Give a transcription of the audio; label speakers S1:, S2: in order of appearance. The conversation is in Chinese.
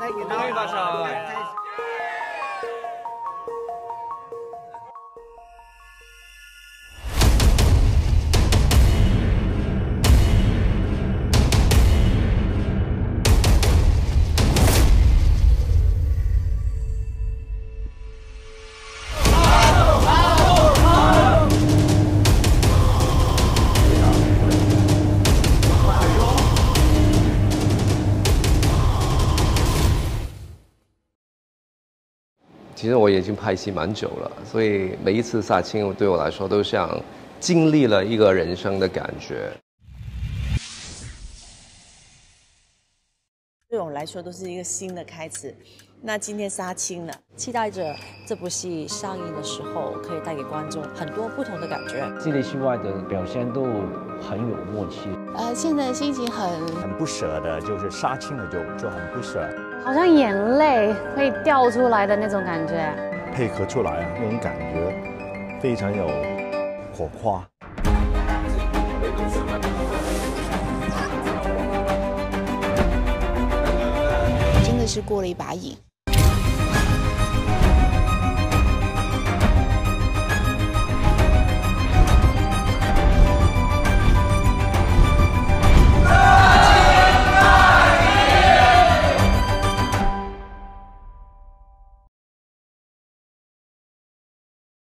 S1: 我没发烧其实我已经拍戏蛮久了，所以每一次杀青对我来说都像经历了一个人生的感觉。
S2: 对我们来说都是一个新的开始。那今天杀青了，
S3: 期待着这部戏上映的时候，可以带给观众很多不同的感觉。
S4: 戏里戏外的表现都很有默契。
S5: 呃，现在心情很
S6: 很不舍的，就是杀青了就就很不舍，
S7: 好像眼泪会掉出来的那种感觉。
S6: 配合出来啊，那种感觉非常有火花。
S5: 真的是过了一把瘾。